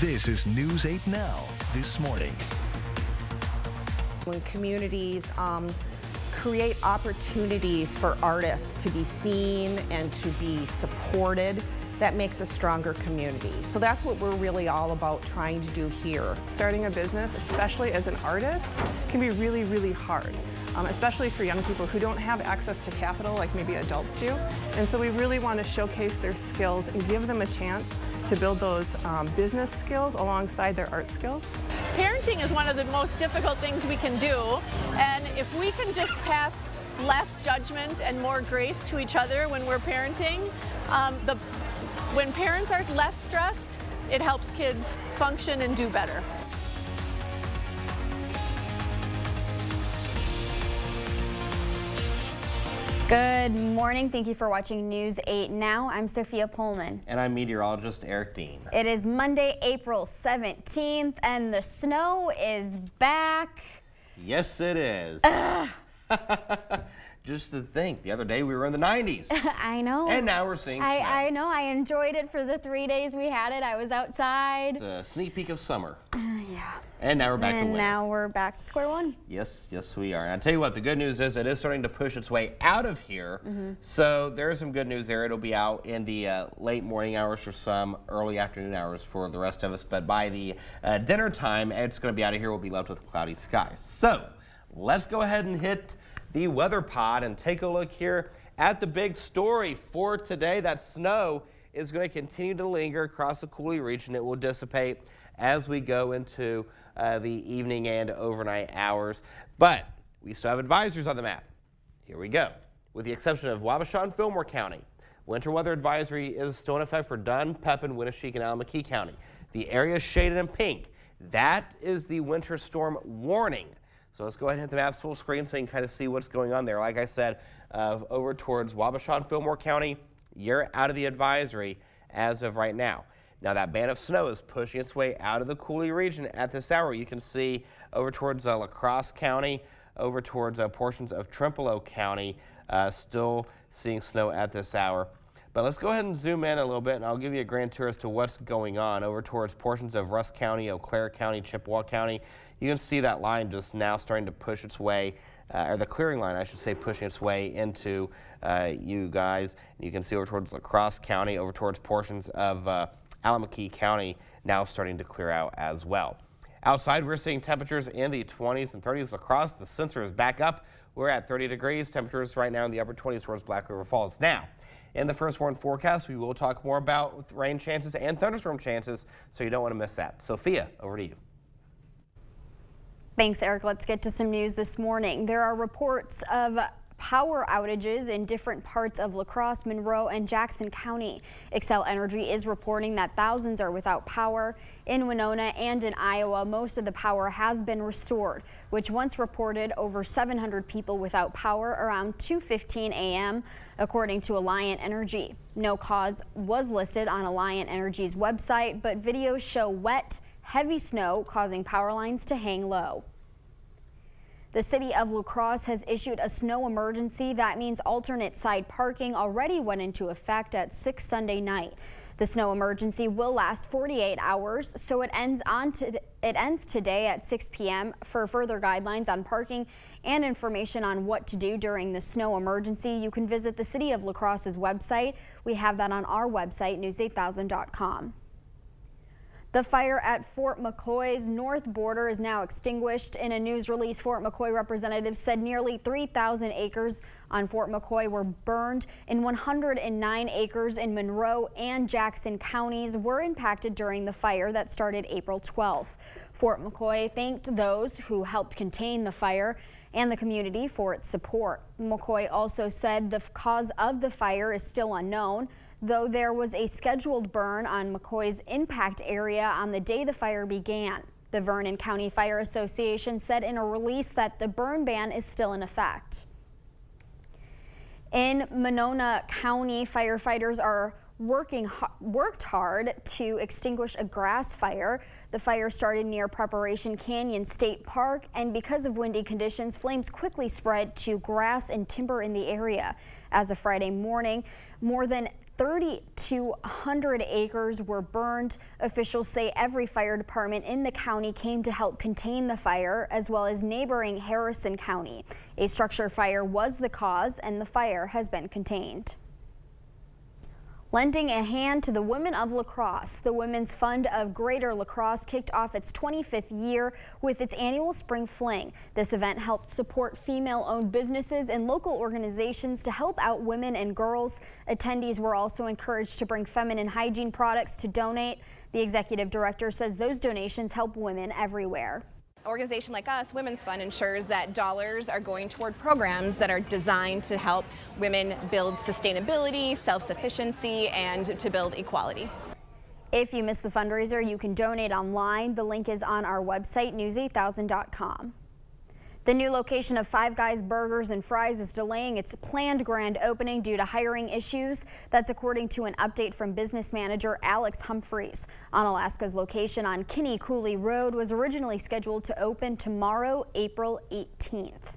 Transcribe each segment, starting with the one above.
This is News 8 Now, this morning. When communities um, create opportunities for artists to be seen and to be supported, that makes a stronger community. So that's what we're really all about trying to do here. Starting a business, especially as an artist, can be really, really hard, um, especially for young people who don't have access to capital like maybe adults do. And so we really want to showcase their skills and give them a chance to build those um, business skills alongside their art skills. Parenting is one of the most difficult things we can do, and if we can just pass less judgment and more grace to each other when we're parenting, um, the when parents are less stressed, it helps kids function and do better. Good morning. Thank you for watching News 8 Now. I'm Sophia Pullman. And I'm meteorologist Eric Dean. It is Monday, April 17th, and the snow is back. Yes, it is. Just to think, the other day we were in the 90s. I know. And now we're seeing I, snow. I know. I enjoyed it for the three days we had it. I was outside. It's a sneak peek of summer. yeah. And now we're back to And winter. now we're back to square one. Yes, yes, we are. And I tell you what, the good news is it is starting to push its way out of here. Mm-hmm. So there is some good news there. It'll be out in the uh, late morning hours for some, early afternoon hours for the rest of us. But by the uh, dinner time, it's going to be out of here. We'll be left with cloudy skies. So let's go ahead and hit the weather pod and take a look here at the big story for today. That snow is going to continue to linger across the Coulee region. It will dissipate as we go into uh, the evening and overnight hours. But we still have advisories on the map. Here we go. With the exception of Wabasha and Fillmore County, winter weather advisory is still in effect for Dunn, Pepin, Winneshiek, and Allamakee County. The area shaded in pink. That is the winter storm warning. So let's go ahead and hit the maps full screen so you can kind of see what's going on there. Like I said, uh, over towards Wabasha and Fillmore County, you're out of the advisory as of right now. Now that band of snow is pushing its way out of the Coulee region at this hour. You can see over towards uh, La Crosse County, over towards uh, portions of Trempealeau County, uh, still seeing snow at this hour. But let's go ahead and zoom in a little bit and I'll give you a grand tour as to what's going on over towards portions of Rusk County, Eau Claire County, Chippewa County. You can see that line just now starting to push its way, uh, or the clearing line, I should say, pushing its way into uh, you guys. You can see over towards La Crosse County, over towards portions of uh, Allamakee County now starting to clear out as well. Outside, we're seeing temperatures in the 20s and 30s across. The sensor is back up. We're at 30 degrees. Temperatures right now in the upper 20s towards Black River Falls. Now, in the first warn forecast, we will talk more about rain chances and thunderstorm chances, so you don't want to miss that. Sophia, over to you. Thanks, Eric. Let's get to some news this morning. There are reports of power outages in different parts of La Crosse, Monroe, and Jackson County. Xcel Energy is reporting that thousands are without power. In Winona and in Iowa, most of the power has been restored, which once reported over 700 people without power around 2.15 a.m., according to Alliant Energy. No cause was listed on Alliant Energy's website, but videos show wet, heavy snow causing power lines to hang low. The city of La Crosse has issued a snow emergency. That means alternate side parking already went into effect at 6 Sunday night. The snow emergency will last 48 hours, so it ends on to, it ends today at 6 p.m. For further guidelines on parking and information on what to do during the snow emergency, you can visit the city of La Crosse's website. We have that on our website, news8000.com. The fire at Fort McCoy's north border is now extinguished. In a news release, Fort McCoy representatives said nearly 3,000 acres on Fort McCoy were burned and 109 acres in Monroe and Jackson counties were impacted during the fire that started April 12th. Fort McCoy thanked those who helped contain the fire and the community for its support. McCoy also said the cause of the fire is still unknown though there was a scheduled burn on McCoy's impact area on the day the fire began. The Vernon County Fire Association said in a release that the burn ban is still in effect. In Monona County, firefighters are working worked hard to extinguish a grass fire. The fire started near Preparation Canyon State Park, and because of windy conditions, flames quickly spread to grass and timber in the area. As of Friday morning, more than 3,200 acres were burned. Officials say every fire department in the county came to help contain the fire, as well as neighboring Harrison County. A structure fire was the cause, and the fire has been contained. Lending a hand to the women of La Crosse, the Women's Fund of Greater La Crosse kicked off its 25th year with its annual Spring Fling. This event helped support female-owned businesses and local organizations to help out women and girls. Attendees were also encouraged to bring feminine hygiene products to donate. The executive director says those donations help women everywhere organization like us, Women's Fund, ensures that dollars are going toward programs that are designed to help women build sustainability, self-sufficiency, and to build equality. If you missed the fundraiser, you can donate online. The link is on our website, news8000.com. The new location of Five Guys Burgers and Fries is delaying its planned grand opening due to hiring issues. That's according to an update from business manager Alex Humphreys. Onalaska's location on Kinney Coulee Road was originally scheduled to open tomorrow, April 18th.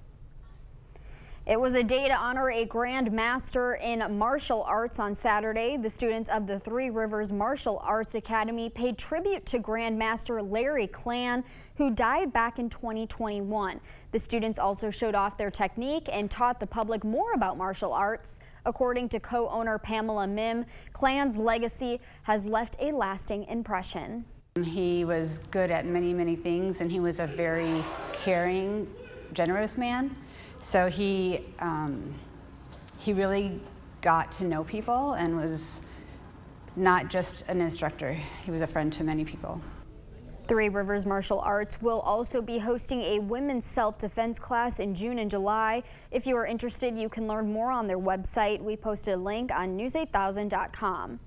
It was a day to honor a Grand Master in martial arts on Saturday. The students of the Three Rivers Martial Arts Academy paid tribute to Grand Master Larry Klan, who died back in 2021. The students also showed off their technique and taught the public more about martial arts. According to co-owner Pamela Mim, Klan's legacy has left a lasting impression. He was good at many, many things, and he was a very caring, generous man. So he, um, he really got to know people and was not just an instructor, he was a friend to many people. Three Rivers Martial Arts will also be hosting a women's self-defense class in June and July. If you are interested, you can learn more on their website. We posted a link on news8000.com.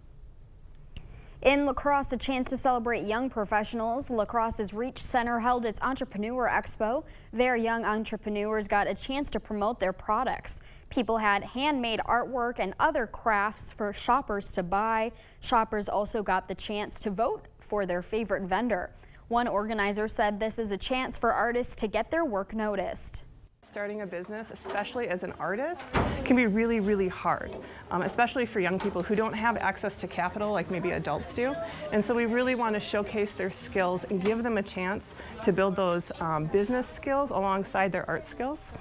In La Crosse, a chance to celebrate young professionals. La Crosse's Reach Center held its Entrepreneur Expo. There, young entrepreneurs got a chance to promote their products. People had handmade artwork and other crafts for shoppers to buy. Shoppers also got the chance to vote for their favorite vendor. One organizer said this is a chance for artists to get their work noticed. Starting a business, especially as an artist, can be really, really hard, um, especially for young people who don't have access to capital like maybe adults do. And so we really want to showcase their skills and give them a chance to build those um, business skills alongside their art skills.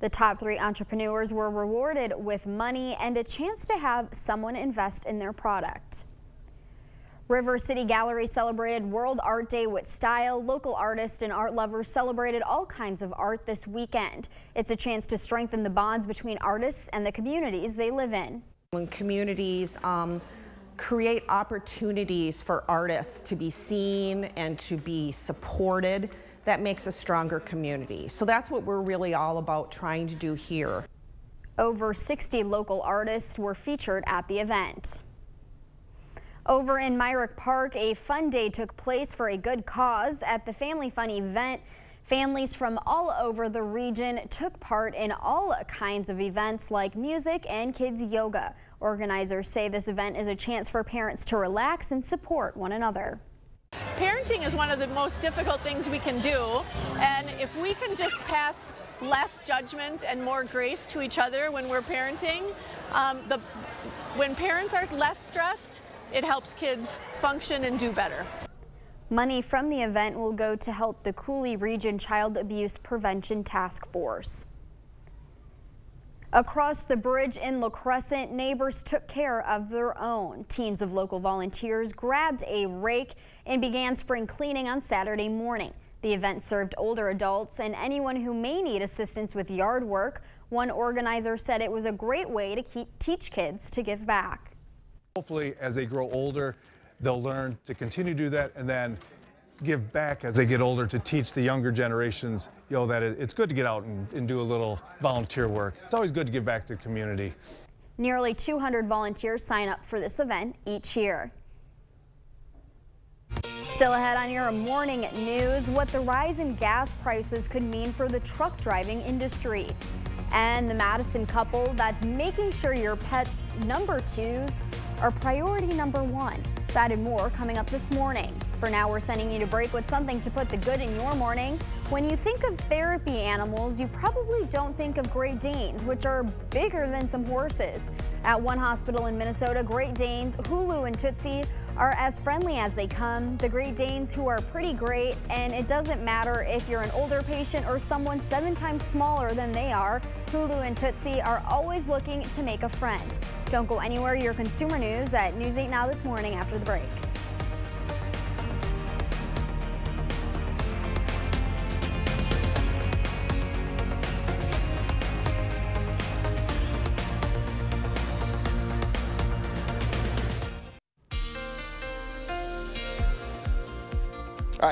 The top three entrepreneurs were rewarded with money and a chance to have someone invest in their product. River City Gallery celebrated World Art Day with style. Local artists and art lovers celebrated all kinds of art this weekend. It's a chance to strengthen the bonds between artists and the communities they live in. When communities um, create opportunities for artists to be seen and to be supported, that makes a stronger community. So that's what we're really all about trying to do here. Over 60 local artists were featured at the event. Over in Myrick Park, a fun day took place for a good cause. At the Family Fun event, families from all over the region took part in all kinds of events like music and kids yoga. Organizers say this event is a chance for parents to relax and support one another. Parenting is one of the most difficult things we can do, and if we can just pass less judgment and more grace to each other when we're parenting, um, the, when parents are less stressed, it helps kids function and do better. Money from the event will go to help the Coulee Region Child Abuse Prevention Task Force. Across the bridge in La Crescent, neighbors took care of their own. Teams of local volunteers grabbed a rake and began spring cleaning on Saturday morning. The event served older adults and anyone who may need assistance with yard work. One organizer said it was a great way to keep, teach kids to give back. Hopefully, as they grow older, they'll learn to continue to do that and then give back as they get older to teach the younger generations, you know, that it's good to get out and, and do a little volunteer work. It's always good to give back to the community. Nearly 200 volunteers sign up for this event each year. Still ahead on your morning news, what the rise in gas prices could mean for the truck driving industry. And the Madison couple that's making sure your pet's number twos are priority number one. That and more coming up this morning. For now, we're sending you to break with something to put the good in your morning. When you think of therapy animals, you probably don't think of Great Danes, which are bigger than some horses. At one hospital in Minnesota, Great Danes, Hulu and Tootsie, are as friendly as they come. The Great Danes who are pretty great, and it doesn't matter if you're an older patient or someone seven times smaller than they are, Hulu and Tootsie are always looking to make a friend. Don't go anywhere, your consumer news at News 8 Now this morning after the break.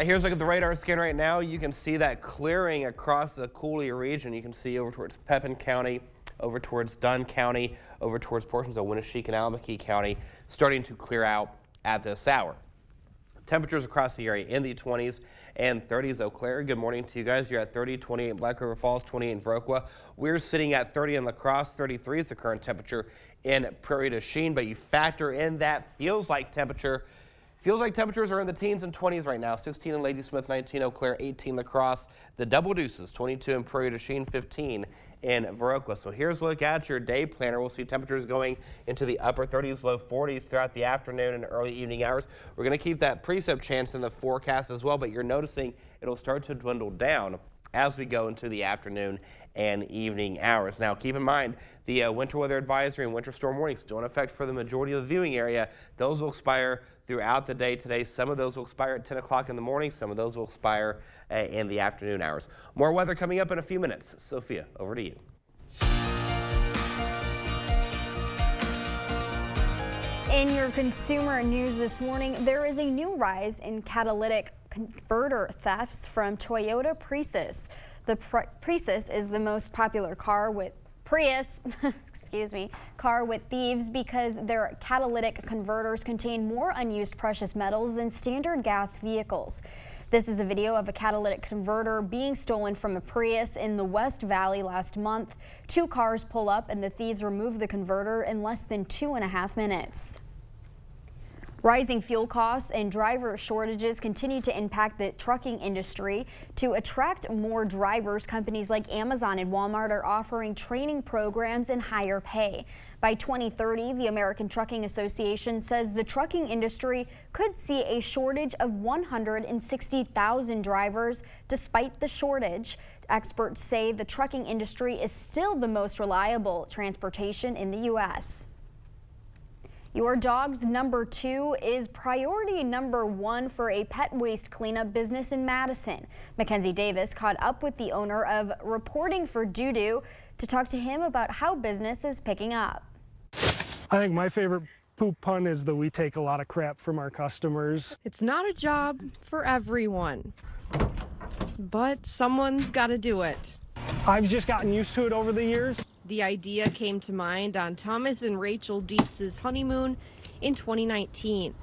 Here's at the radar scan right now. You can see that clearing across the Coulee region. You can see over towards Pepin County, over towards Dunn County, over towards portions of Winneshiek and Allamakee County, starting to clear out at this hour. Temperatures across the area in the 20s and 30s. Eau Claire, good morning to you guys. You're at 30, 28 in Black River Falls, 28 in Viroqua. We're sitting at 30 in La Crosse. 33 is the current temperature in Prairie du Chien, but you factor in that feels like temperature Feels like temperatures are in the teens and 20s right now. 16 in Ladysmith, 19 Eau Claire, 18 La Crosse. The double deuces, 22 in Prairie du Chien, 15 in Viroqua. So here's a look at your day planner. We'll see temperatures going into the upper 30s, low 40s throughout the afternoon and early evening hours. We're going to keep that precip chance in the forecast as well, but you're noticing it'll start to dwindle down as we go into the afternoon and evening hours. Now, keep in mind, the uh, winter weather advisory and winter storm warning still in effect for the majority of the viewing area. Those will expire throughout the day today. Some of those will expire at 10 o'clock in the morning. Some of those will expire uh, in the afternoon hours. More weather coming up in a few minutes. Sophia, over to you. In your consumer news this morning, there is a new rise in catalytic converter thefts from Toyota Prius. The Prius is the most popular car with Prius, excuse me, car with thieves because their catalytic converters contain more unused precious metals than standard gas vehicles. This is a video of a catalytic converter being stolen from a Prius in the West Valley last month. Two cars pull up and the thieves remove the converter in less than two and a half minutes. Rising fuel costs and driver shortages continue to impact the trucking industry. To attract more drivers, companies like Amazon and Walmart are offering training programs and higher pay. By 2030, the American Trucking Association says the trucking industry could see a shortage of 160,000 drivers despite the shortage. Experts say the trucking industry is still the most reliable transportation in the U.S. Your dog's number two is priority number one for a pet waste cleanup business in Madison. Mackenzie Davis caught up with the owner of Reporting for Doodoo to talk to him about how business is picking up. I think my favorite poop pun is that we take a lot of crap from our customers. It's not a job for everyone, but someone's got to do it. I've just gotten used to it over the years. The idea came to mind on Thomas and Rachel Dietz's honeymoon in 2019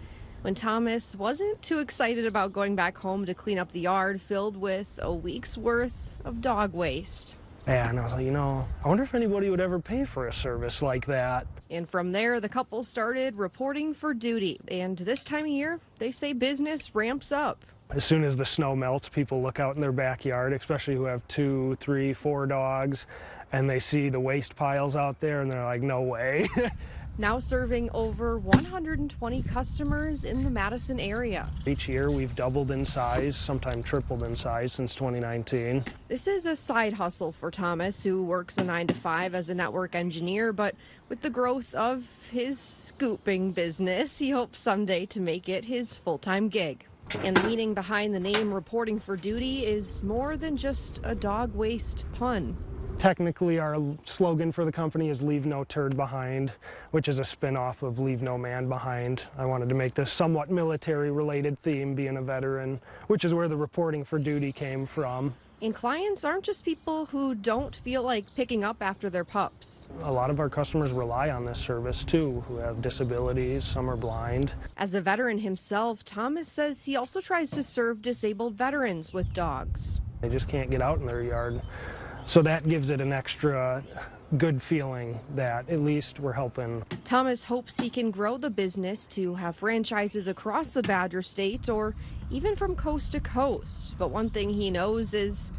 when Thomas wasn't too excited about going back home to clean up the yard filled with a week's worth of dog waste. Yeah, and I was like, you know, I wonder if anybody would ever pay for a service like that. And from there, the couple started reporting for duty. And this time of year, they say business ramps up. As soon as the snow melts, people look out in their backyard, especially who have two, three, four dogs, and they see the waste piles out there and they're like, no way. now serving over 120 customers in the Madison area. Each year we've doubled in size, sometimes tripled in size since 2019. This is a side hustle for Thomas, who works a 9 to 5 as a network engineer, but with the growth of his scooping business, he hopes someday to make it his full-time gig. And the meaning behind the name reporting for duty is more than just a dog waste pun. Technically, our slogan for the company is Leave No Turd Behind, which is a spin-off of Leave No Man Behind. I wanted to make this somewhat military-related theme, being a veteran, which is where the reporting for duty came from. And clients aren't just people who don't feel like picking up after their pups. A lot of our customers rely on this service too, who have disabilities, some are blind. As a veteran himself, Thomas says he also tries to serve disabled veterans with dogs. They just can't get out in their yard. So that gives it an extra good feeling that at least we're helping. Thomas hopes he can grow the business to have franchises across the Badger State or even from coast to coast. But one thing he knows is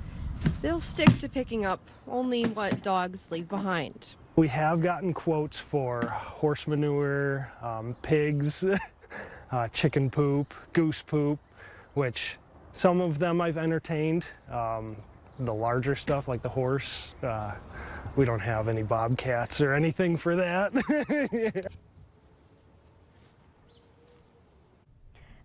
they'll stick to picking up only what dogs leave behind. We have gotten quotes for horse manure, um, pigs, uh, chicken poop, goose poop, which some of them I've entertained. Um, the larger stuff like the horse, uh, we don't have any bobcats or anything for that.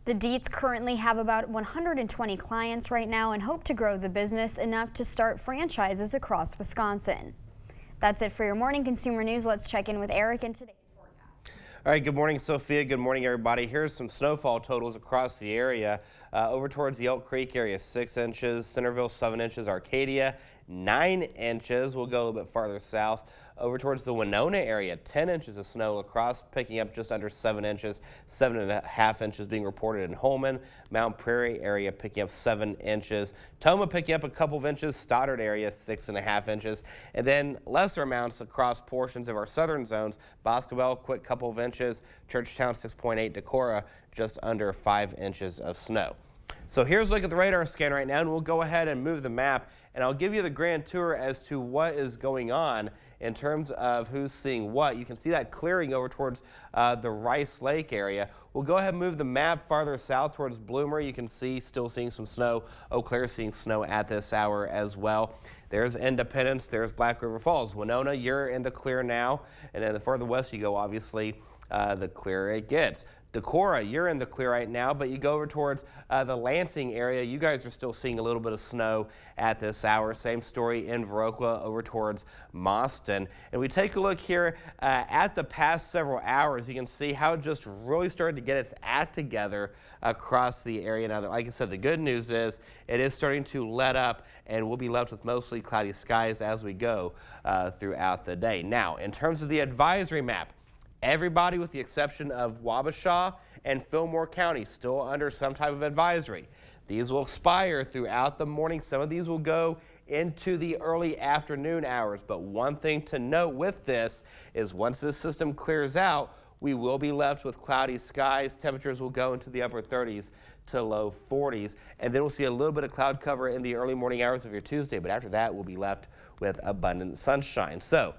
The Deets currently have about 120 clients right now and hope to grow the business enough to start franchises across Wisconsin. That's it for your morning consumer news. Let's check in with Eric and today's forecast. All right, good morning, Sophia. Good morning, everybody. Here's some snowfall totals across the area. Uh, over towards the Elk Creek area, 6 inches. Centerville, 7 inches. Arcadia, 9 inches. We'll go a little bit farther south over towards the Winona area, 10 inches of snow. La Crosse picking up just under 7 inches, 7.5 inches being reported in Holmen. Mount Prairie area picking up 7 inches. Tomah picking up a couple of inches. Stoddard area, 6.5 inches. And then lesser amounts across portions of our southern zones. Boscobel, quick couple of inches. Churchtown, 6.8. Decorah, just under 5 inches of snow. So here's a look at the radar scan right now, and we'll go ahead and move the map, and I'll give you the grand tour as to what is going on in terms of who's seeing what. You can see that clearing over towards uh, the Rice Lake area. We'll go ahead and move the map farther south towards Bloomer. You can see still seeing some snow. Eau Claire seeing snow at this hour as well. There's Independence, there's Black River Falls. Winona, you're in the clear now, and then the further west you go, obviously, uh, the clearer it gets. Decorah, you're in the clear right now, but you go over towards uh, the Lansing area. You guys are still seeing a little bit of snow at this hour. Same story in Viroqua over towards Mauston. And we take a look here uh, at the past several hours. You can see how it just really started to get its act together across the area. Now, like I said, the good news is it is starting to let up and we'll be left with mostly cloudy skies as we go uh, throughout the day. Now, in terms of the advisory map, Everybody with the exception of Wabasha and Fillmore County still under some type of advisory. These will expire throughout the morning. Some of these will go into the early afternoon hours. But one thing to note with this is once this system clears out, we will be left with cloudy skies. Temperatures will go into the upper 30s to low 40s. And then we'll see a little bit of cloud cover in the early morning hours of your Tuesday. But after that, we'll be left with abundant sunshine. So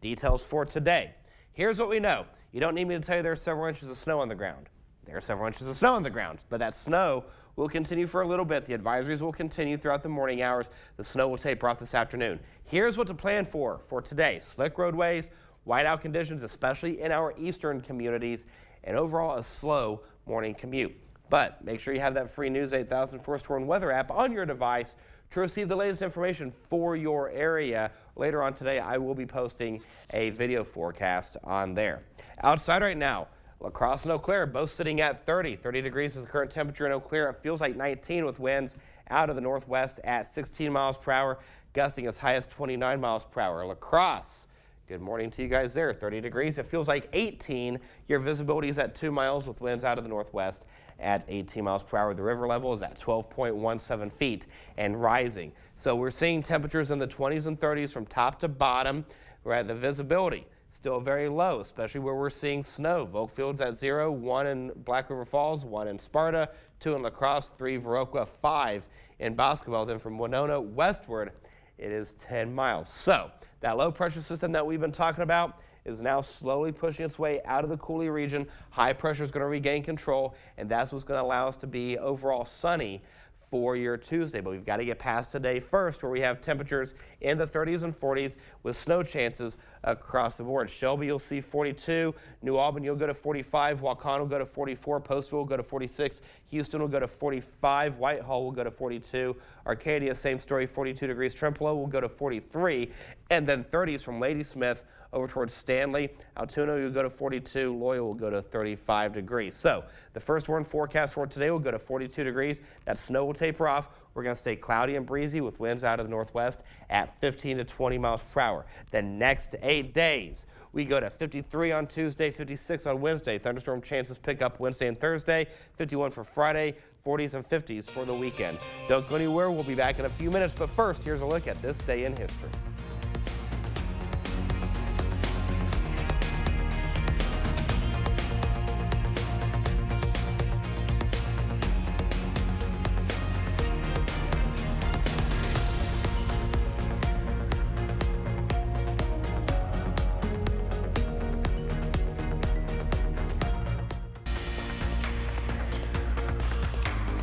details for today. Here's what we know. You don't need me to tell you there are several inches of snow on the ground. There are several inches of snow on the ground, but that snow will continue for a little bit. The advisories will continue throughout the morning hours. The snow will taper off this afternoon. Here's what to plan for for today. Slick roadways, whiteout conditions, especially in our eastern communities, and overall a slow morning commute. But make sure you have that free News 8000 First Warn weather app on your device to receive the latest information for your area. Later on today, I will be posting a video forecast on there. Outside right now, La Crosse and Eau Claire both sitting at 30. 30 degrees is the current temperature in Eau Claire. It feels like 19 with winds out of the northwest at 16 miles per hour, gusting as high as 29 miles per hour. La Crosse. Good morning to you guys there. 30 degrees. It feels like 18. Your visibility is at 2 miles with winds out of the northwest at 18 miles per hour. The river level is at 12.17 feet and rising. So we're seeing temperatures in the 20s and 30s from top to bottom. We're at the visibility still very low, especially where we're seeing snow. Volk Field's at zero, one in Black River Falls, one in Sparta, two in La Crosse, three Viroqua, five in Boscobel. Then from Winona westward, it is 10 miles. So that low pressure system that we've been talking about is now slowly pushing its way out of the coulee region. High pressure is going to regain control, and that's what's going to allow us to be overall sunny for your Tuesday. But we've got to get past today first, where we have temperatures in the 30s and 40s with snow chances across the board. Shelby, you'll see 42. New Albin, you'll go to 45. Wauconda will go to 44. Postville will go to 46. Houston will go to 45. Whitehall will go to 42. Arcadia, same story, 42 degrees. Trempealeau will go to 43. And then 30s from Ladysmith over towards Stanley. Altoona will go to 42. Loyal will go to 35 degrees. So the first warn forecast for today will go to 42 degrees. That snow will taper off. We're going to stay cloudy and breezy with winds out of the northwest at 15 to 20 miles per hour. The next eight days, we go to 53 on Tuesday, 56 on Wednesday. Thunderstorm chances pick up Wednesday and Thursday, 51 for Friday, 40s and 50s for the weekend. Don't go anywhere. We'll be back in a few minutes. But first, here's a look at this day in history.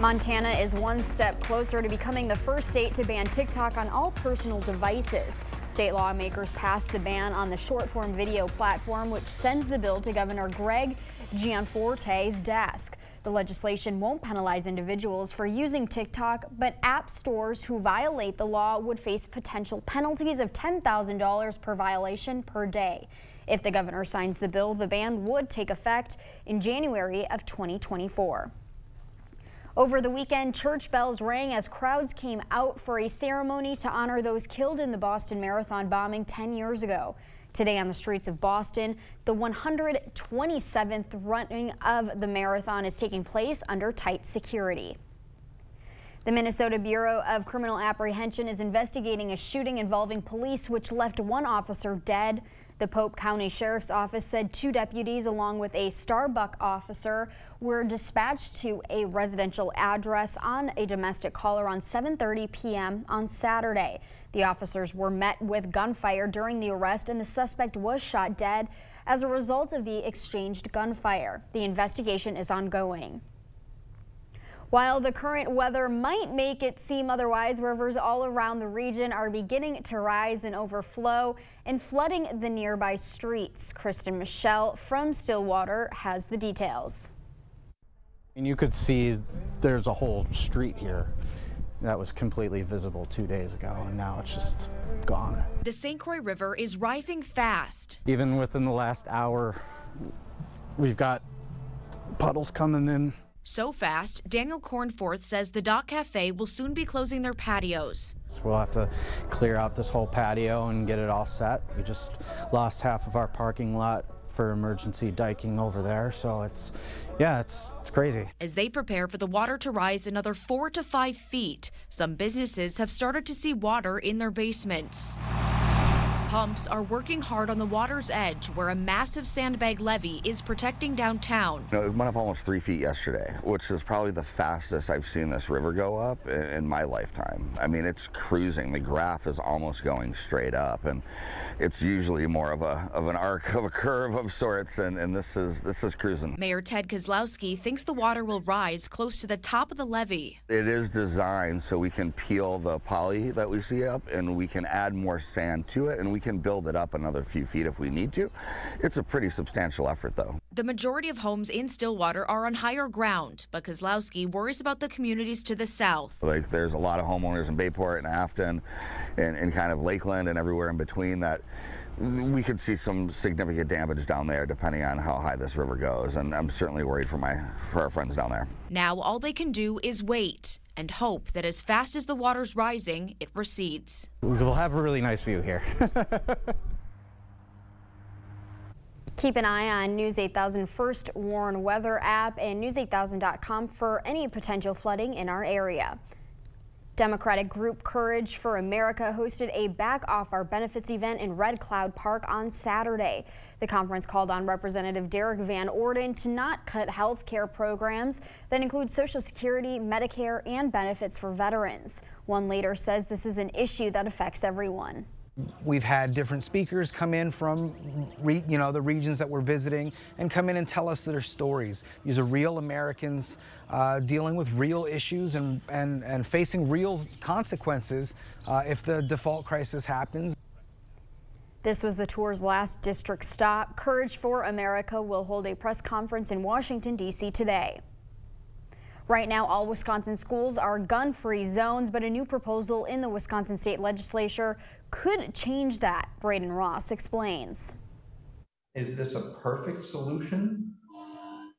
Montana is one step closer to becoming the first state to ban TikTok on all personal devices. State lawmakers passed the ban on the short form video platform, which sends the bill to Governor Greg Gianforte's desk. The legislation won't penalize individuals for using TikTok, but app stores who violate the law would face potential penalties of $10,000 per violation per day. If the governor signs the bill, the ban would take effect in January of 2024. Over the weekend, church bells rang as crowds came out for a ceremony to honor those killed in the Boston Marathon bombing 10 years ago. Today on the streets of Boston, the 127th running of the marathon is taking place under tight security. The Minnesota Bureau of Criminal Apprehension is investigating a shooting involving police which left one officer dead. The Pope County Sheriff's Office said two deputies along with a Starbucks officer were dispatched to a residential address on a domestic caller on 7.30 p.m. on Saturday. The officers were met with gunfire during the arrest and the suspect was shot dead as a result of the exchanged gunfire. The investigation is ongoing. While the current weather might make it seem otherwise, rivers all around the region are beginning to rise and overflow and flooding the nearby streets. Kristen Michelle from Stillwater has the details. And you could see there's a whole street here that was completely visible two days ago, and now it's just gone. The St. Croix River is rising fast. Even within the last hour, we've got puddles coming in so fast, Daniel Cornforth says the Dock Cafe will soon be closing their patios. So we'll have to clear out this whole patio and get it all set. We just lost half of our parking lot for emergency diking over there, so it's, yeah, it's, it's crazy. As they prepare for the water to rise another four to five feet, some businesses have started to see water in their basements. Pumps are working hard on the water's edge where a massive sandbag levee is protecting downtown. You know, it went up almost three feet yesterday, which is probably the fastest I've seen this river go up in, in my lifetime. I mean, it's cruising. The graph is almost going straight up, and it's usually more of a of an arc of a curve of sorts, and, and this is this is cruising. Mayor Ted Kozlowski thinks the water will rise close to the top of the levee. It is designed so we can peel the poly that we see up, and we can add more sand to it, and we can build it up another few feet if we need to. It's a pretty substantial effort, though. The majority of homes in Stillwater are on higher ground, but Kozlowski worries about the communities to the south. Like there's a lot of homeowners in Bayport and Afton and, and kind of Lakeland and everywhere in between that we could see some significant damage down there depending on how high this river goes and I'm certainly worried for my for our friends down there. Now all they can do is wait and hope that as fast as the water's rising, it recedes. We'll have a really nice view here. Keep an eye on News 8000 First Warn Weather app and news8000.com for any potential flooding in our area. Democratic group Courage for America hosted a Back Off Our Benefits event in Red Cloud Park on Saturday. The conference called on Representative Derrick Van Orden to not cut health care programs that include Social Security, Medicare, and benefits for veterans. One leader says this is an issue that affects everyone. We've had different speakers come in from, you know, the regions that we're visiting and come in and tell us their stories. These are real Americans uh, dealing with real issues and, and, and facing real consequences uh, if the default crisis happens. This was the tour's last district stop. Courage for America will hold a press conference in Washington, D.C. today. Right now, all Wisconsin schools are gun-free zones, but a new proposal in the Wisconsin state legislature could change that. Braden Ross explains. Is this a perfect solution?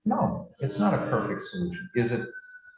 No, it's not a perfect solution. Is it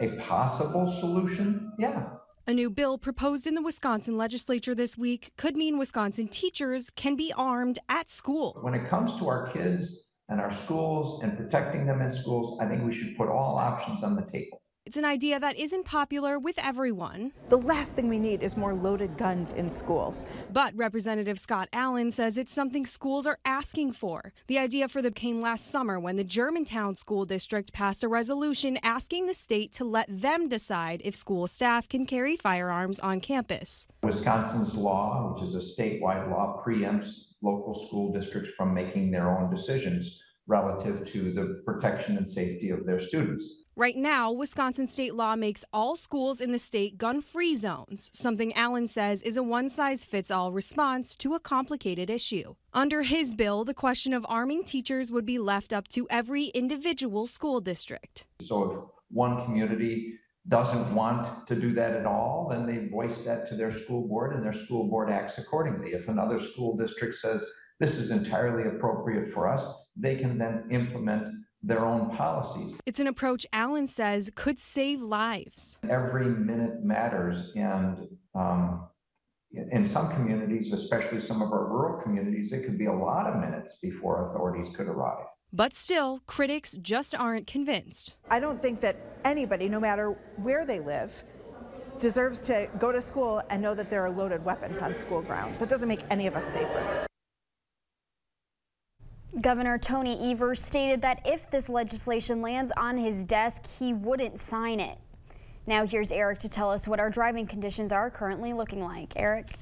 a possible solution? Yeah. A new bill proposed in the Wisconsin legislature this week could mean Wisconsin teachers can be armed at school. When it comes to our kids and our schools and protecting them in schools, I think we should put all options on the table. It's an idea that isn't popular with everyone. The last thing we need is more loaded guns in schools. But Representative Scott Allen says it's something schools are asking for. The idea for the came last summer when the Germantown School District passed a resolution asking the state to let them decide if school staff can carry firearms on campus. Wisconsin's law, which is a statewide law, preempts local school districts from making their own decisions relative to the protection and safety of their students. Right now, Wisconsin state law makes all schools in the state gun free zones, something Allen says is a one size fits all response to a complicated issue. Under his bill, the question of arming teachers would be left up to every individual school district. So if one community doesn't want to do that at all, then they voice that to their school board and their school board acts accordingly. If another school district says this is entirely appropriate for us, they can then implement their own policies. It's an approach Allen says could save lives. Every minute matters, and um, in some communities, especially some of our rural communities, it could be a lot of minutes before authorities could arrive. But still, critics just aren't convinced. I don't think that anybody, no matter where they live, deserves to go to school and know that there are loaded weapons on school grounds. That doesn't make any of us safer. Governor Tony Evers stated that if this legislation lands on his desk, he wouldn't sign it. Now here's Eric to tell us what our driving conditions are currently looking like. Eric.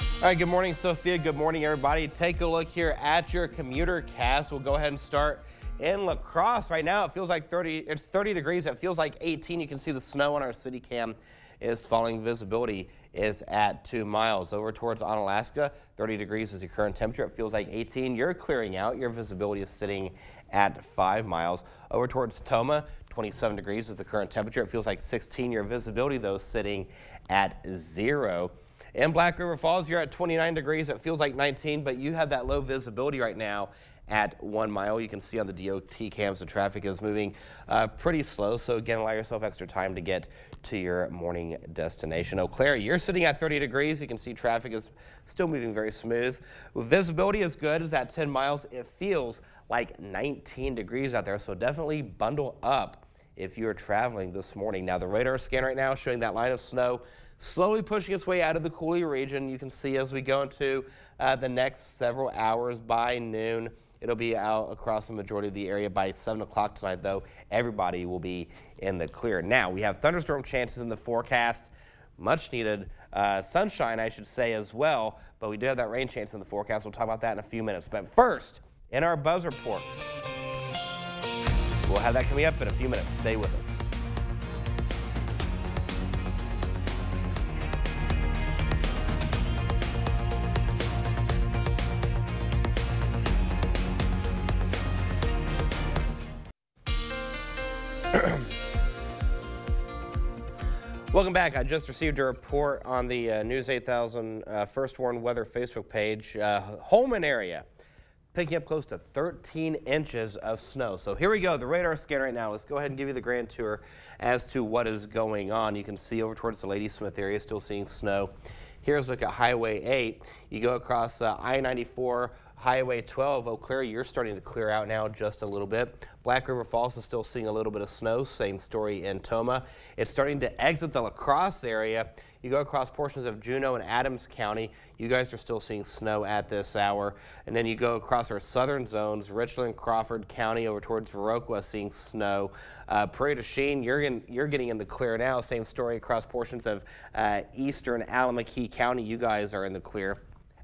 All right, good morning, Sophia. Good morning, everybody. Take a look here at your commuter cast. We'll go ahead and start in La Crosse. Right now, it feels like 30, it's 30 degrees. It feels like 18. You can see the snow on our city cam is falling. Visibility is at two miles. Over towards Onalaska, 30 degrees is the current temperature. It feels like 18. You're clearing out. Your visibility is sitting at five miles. Over towards Tomah, 27 degrees is the current temperature. It feels like 16. Your visibility, though, sitting at zero. In Black River Falls, you're at 29 degrees. It feels like 19, but you have that low visibility right now at one mile. You can see on the DOT cams the traffic is moving uh, pretty slow. So again, allow yourself extra time to get to your morning destination. Eau Claire, you're sitting at 30 degrees. You can see traffic is still moving very smooth. Visibility is good. It's at 10 miles. It feels like 19 degrees out there. So definitely bundle up if you're traveling this morning. Now the radar scan right now showing that line of snow slowly pushing its way out of the Coulee region. You can see as we go into uh, the next several hours by noon. It'll be out across the majority of the area by 7 o'clock tonight, though. Everybody will be in the clear. Now, we have thunderstorm chances in the forecast. Much needed uh, sunshine, I should say, as well. But we do have that rain chance in the forecast. We'll talk about that in a few minutes. But first, in our buzz report, we'll have that coming up in a few minutes. Stay with us. Welcome back. I just received a report on the uh, News 8000 uh, First Warn Weather Facebook page. Uh, Holmen area picking up close to 13 inches of snow. So here we go, the radar scan right now. Let's go ahead and give you the grand tour as to what is going on. You can see over towards the Ladysmith area, still seeing snow. Here's a look at Highway 8. You go across uh, I-94 Highway 12, Eau Claire, you're starting to clear out now just a little bit. Black River Falls is still seeing a little bit of snow. Same story in Tomah. It's starting to exit the La Crosse area. You go across portions of Juneau and Adams County. You guys are still seeing snow at this hour. And then you go across our southern zones, Richland, Crawford County, over towards Viroqua, seeing snow. Uh, Prairie du Chien, you're, in, you're getting in the clear now. Same story across portions of uh, eastern Allamakee County. You guys are in the clear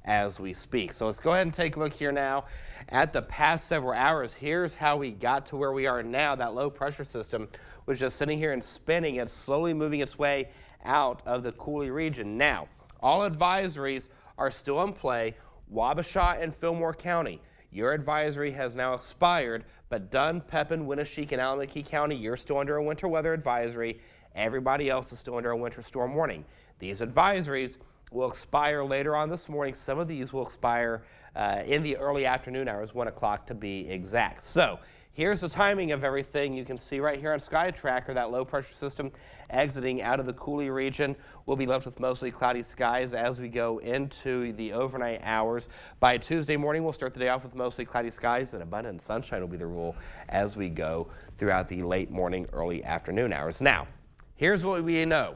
as we speak. So let's go ahead and take a look here now at the past several hours. Here's how we got to where we are now. That low pressure system was just sitting here and spinning. It's slowly moving its way out of the Coulee region. Now, all advisories are still in play. Wabasha and Fillmore County. Your advisory has now expired, but Dunn, Pepin, Winneshiek, and Allamakee County, you're still under a winter weather advisory. Everybody else is still under a winter storm warning. These advisories will expire later on this morning. Some of these will expire uh, in the early afternoon hours, 1 o'clock to be exact. So here's the timing of everything. You can see right here on Sky Tracker that low pressure system exiting out of the Coulee region. We'll be left with mostly cloudy skies as we go into the overnight hours. By Tuesday morning, we'll start the day off with mostly cloudy skies and abundant sunshine will be the rule as we go throughout the late morning, early afternoon hours. Now, here's what we know.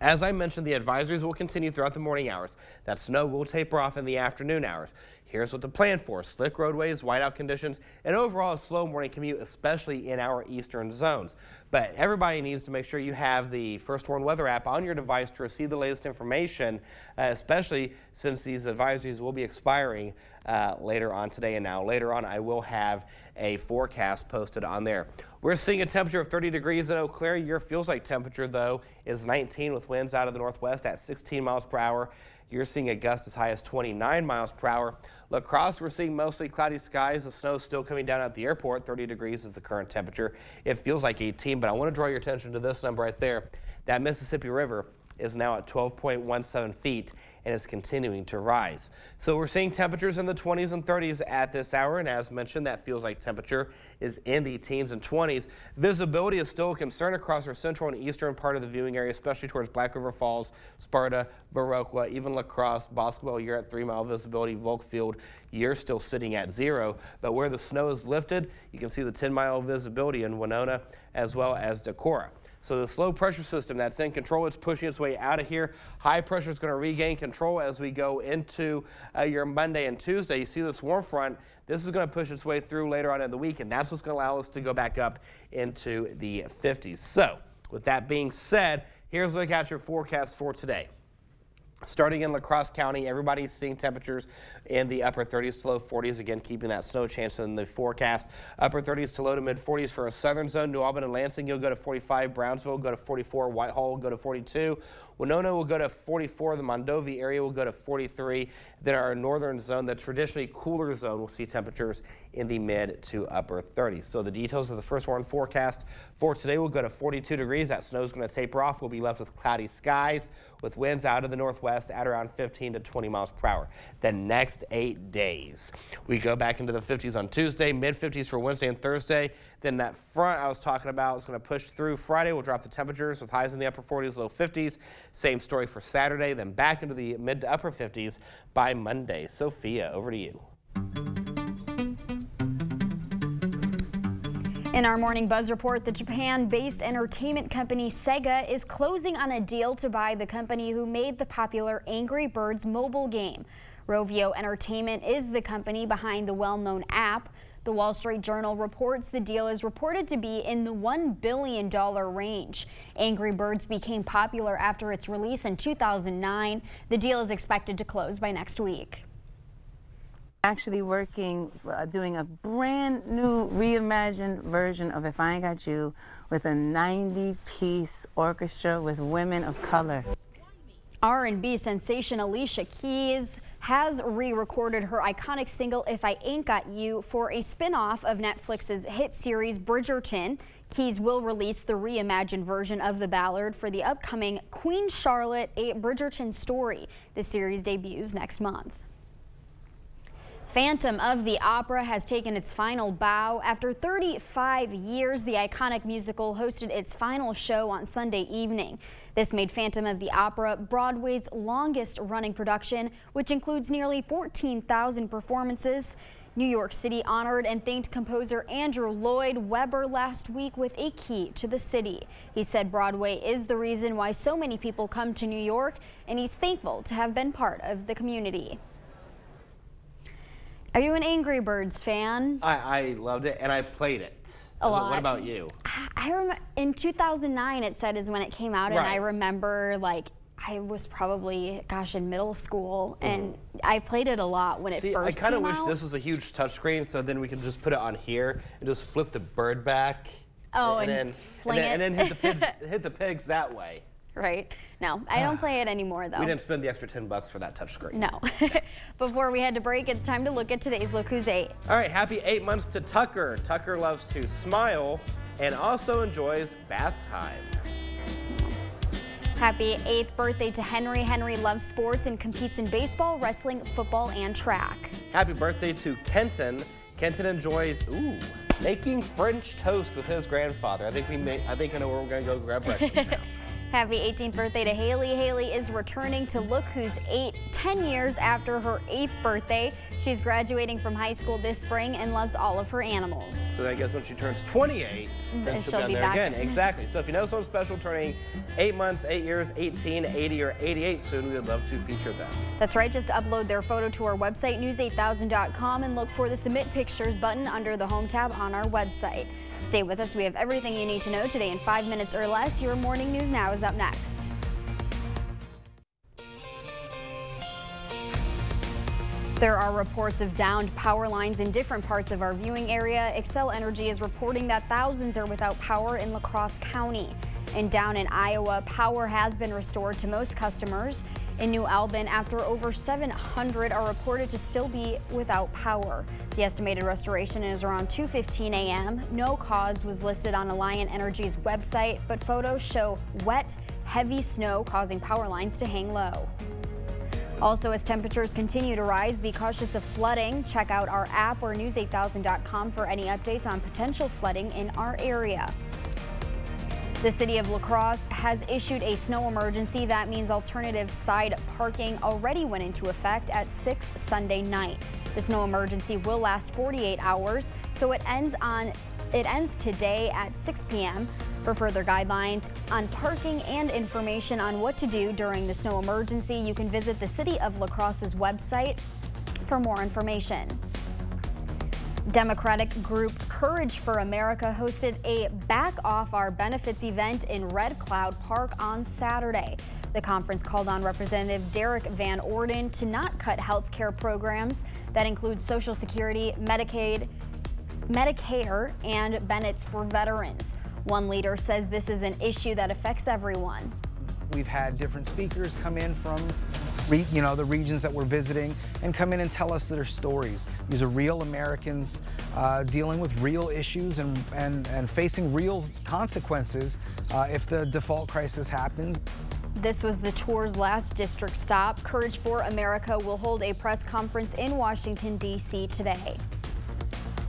As I mentioned, the advisories will continue throughout the morning hours. That snow will taper off in the afternoon hours. Here's what to plan for. Slick roadways, whiteout conditions, and overall a slow morning commute, especially in our eastern zones. But everybody needs to make sure you have the First Warn Weather app on your device to receive the latest information, uh, especially since these advisories will be expiring uh, later on today. And now later on, I will have a forecast posted on there. We're seeing a temperature of 30 degrees in Eau Claire. Your feels like temperature, though, is 19 with winds out of the northwest at 16 miles per hour. You're seeing a gust as high as 29 miles per hour. La Crosse, we're seeing mostly cloudy skies. The snow still coming down at the airport. 30 degrees is the current temperature. It feels like 18, but I want to draw your attention to this number right there. That Mississippi River is now at 12.17 feet and is continuing to rise. So we're seeing temperatures in the 20s and 30s at this hour, and as mentioned, that feels like temperature is in the teens and 20s. Visibility is still a concern across our central and eastern part of the viewing area, especially towards Black River Falls, Sparta, Viroqua, even La Crosse, Boscobel, you're at three mile visibility, Volk Field, you're still sitting at zero. But where the snow is lifted, you can see the 10 mile visibility in Winona as well as Decorah. So the slow pressure system that's in control, it's pushing its way out of here. High pressure is going to regain control as we go into uh, your Monday and Tuesday. You see this warm front. This is going to push its way through later on in the week, and that's what's going to allow us to go back up into the 50s. So with that being said, here's a look at your forecast for today. Starting in La Crosse County, everybody's seeing temperatures in the upper 30s to low 40s. Again, keeping that snow chance in the forecast. Upper 30s to low to mid 40s for a southern zone. New Albin and Lansing, you'll go to 45. Brownsville go to 44. Whitehall will go to 42. Winona will go to 44. The Mondovi area will go to 43. Then our northern zone, the traditionally cooler zone, will see temperatures in the mid to upper 30s. So the details of the First Warn forecast for today we'll go to 42 degrees. That snow is going to taper off. We'll be left with cloudy skies with winds out of the northwest at around 15 to 20 miles per hour. The next eight days, we go back into the 50s on Tuesday, mid 50s for Wednesday and Thursday. Then that front I was talking about is going to push through Friday. We'll drop the temperatures with highs in the upper 40s, low 50s. Same story for Saturday, then back into the mid to upper 50s by Monday. Sophia, over to you. In our morning buzz report, the Japan-based entertainment company Sega is closing on a deal to buy the company who made the popular Angry Birds mobile game. Rovio Entertainment is the company behind the well-known app. The Wall Street Journal reports the deal is reported to be in the $1 billion range. Angry Birds became popular after its release in 2009. The deal is expected to close by next week actually working, uh, doing a brand new reimagined version of If I Ain't Got You with a 90 piece orchestra with women of color. R&B sensation Alicia Keys has re-recorded her iconic single If I Ain't Got You for a spin-off of Netflix's hit series Bridgerton. Keys will release the reimagined version of the ballad for the upcoming Queen Charlotte A Bridgerton story. The series debuts next month. Phantom of the Opera has taken its final bow. After 35 years, the iconic musical hosted its final show on Sunday evening. This made Phantom of the Opera Broadway's longest running production, which includes nearly 14,000 performances. New York City honored and thanked composer Andrew Lloyd Webber last week with a key to the city. He said Broadway is the reason why so many people come to New York, and he's thankful to have been part of the community. Are you an Angry Birds fan? I, I loved it and I played it. A lot. What about you? I, I remember in 2009 it said is when it came out, right. and I remember like I was probably, gosh, in middle school, mm. and I played it a lot when See, it first came out. I kind of wish this was a huge touchscreen, so then we could just put it on here and just flip the bird back. Oh, and, and then, and then, and then hit the pigs, hit the pigs that way right? No, I don't play it anymore though. We didn't spend the extra 10 bucks for that touchscreen. No. Before we head to break, it's time to look at today's Look Who's 8. All right, happy eight months to Tucker. Tucker loves to smile and also enjoys bath time. Happy 8th birthday to Henry. Henry loves sports and competes in baseball, wrestling, football, and track. Happy birthday to Kenton. Kenton enjoys, ooh, making French toast with his grandfather. I think we may, I think I know where we're going to go grab breakfast now. Happy 18th birthday to Haley. Haley is returning to Look Who's 8, 10 years after her 8th birthday. She's graduating from high school this spring and loves all of her animals. So I guess when she turns 28, mm, then she'll, she'll be be there back. again. Exactly. So if you know someone special turning 8 months, 8 years, 18, 80, or 88 soon, we would love to feature them. That's right, just upload their photo to our website, news8000.com, and look for the Submit Pictures button under the Home tab on our website. Stay with us. We have everything you need to know today in five minutes or less. Your morning news now is up next. There are reports of downed power lines in different parts of our viewing area. Xcel Energy is reporting that thousands are without power in La Crosse County. And down in Iowa, power has been restored to most customers. In New Albin, after over 700 are reported to still be without power. The estimated restoration is around 2.15 a.m. No cause was listed on Alliant Energy's website, but photos show wet, heavy snow causing power lines to hang low. Also, as temperatures continue to rise, be cautious of flooding. Check out our app or news8000.com for any updates on potential flooding in our area. The city of La Crosse has issued a snow emergency. That means alternative side parking already went into effect at 6 Sunday night. The snow emergency will last 48 hours, so it ends on it ends today at 6 p.m. For further guidelines on parking and information on what to do during the snow emergency, you can visit the City of La Crosse's website for more information. Democratic group Courage for America hosted a Back Off Our Benefits event in Red Cloud Park on Saturday. The conference called on Representative Derrick Van Orden to not cut health care programs that include Social Security, Medicaid, Medicare, and Bennett's for veterans. One leader says this is an issue that affects everyone. We've had different speakers come in from you know the regions that we're visiting and come in and tell us their stories. These are real Americans uh, dealing with real issues and, and, and facing real consequences uh, if the default crisis happens. This was the tour's last district stop. Courage for America will hold a press conference in Washington, D.C. today.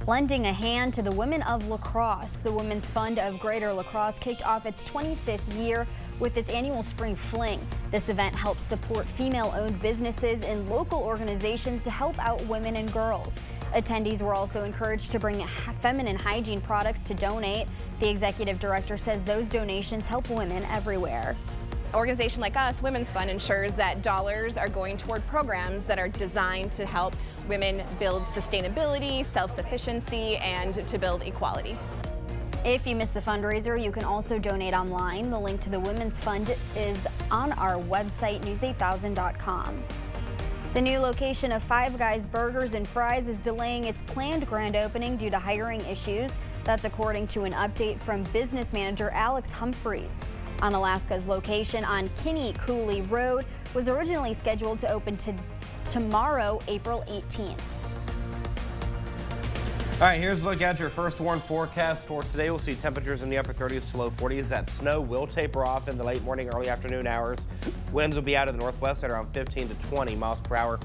Lending a hand to the women of La Crosse, the Women's Fund of Greater La Crosse kicked off its 25th year with its annual Spring Fling. This event helps support female-owned businesses and local organizations to help out women and girls. Attendees were also encouraged to bring feminine hygiene products to donate. The executive director says those donations help women everywhere. Organization like us, Women's Fund, ensures that dollars are going toward programs that are designed to help women build sustainability, self-sufficiency, and to build equality. If you missed the fundraiser, you can also donate online. The link to the Women's Fund is on our website, news8000.com. The new location of Five Guys Burgers and Fries is delaying its planned grand opening due to hiring issues. That's according to an update from business manager Alex Humphreys. Onalaska's location on Kinney Coulee Road was originally scheduled to open to tomorrow, April 18th. All right, here's a look at your first warn forecast for today. We'll see temperatures in the upper 30s to low 40s. That snow will taper off in the late morning, early afternoon hours. Winds will be out of the northwest at around 15 to 20 miles per hour.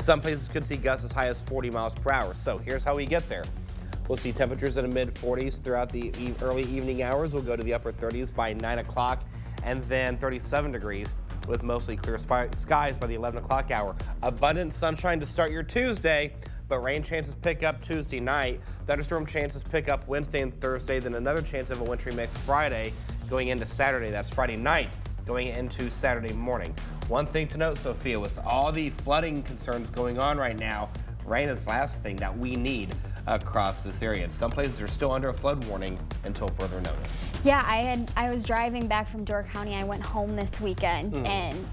Some places could see gusts as high as 40 miles per hour. So here's how we get there. We'll see temperatures in the mid 40s throughout the e early evening hours. We'll go to the upper 30s by 9 o'clock and then 37 degrees with mostly clear skies by the 11 o'clock hour. Abundant sunshine to start your Tuesday but rain chances pick up Tuesday night. Thunderstorm chances pick up Wednesday and Thursday, then another chance of a wintry mix Friday going into Saturday. That's Friday night going into Saturday morning. One thing to note, Sophia, with all the flooding concerns going on right now, rain is the last thing that we need across this area. Some places are still under a flood warning until further notice. Yeah, I had I was driving back from Door County. I went home this weekend Mm. and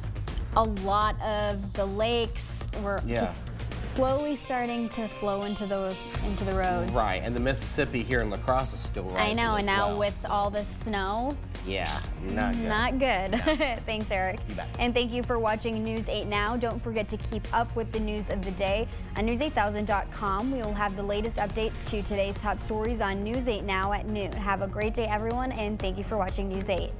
a lot of the lakes were Yeah. just slowly starting to flow into the into the roads. Right, and the Mississippi here in La Crosse is still rising. I know, and now well. with all the snow, Yeah, not good. Not good. Thanks, Eric. And thank you for watching News 8 Now. Don't forget to keep up with the news of the day on news8000.com. We will have the latest updates to today's top stories on News 8 Now at noon. Have a great day, everyone, and thank you for watching News 8.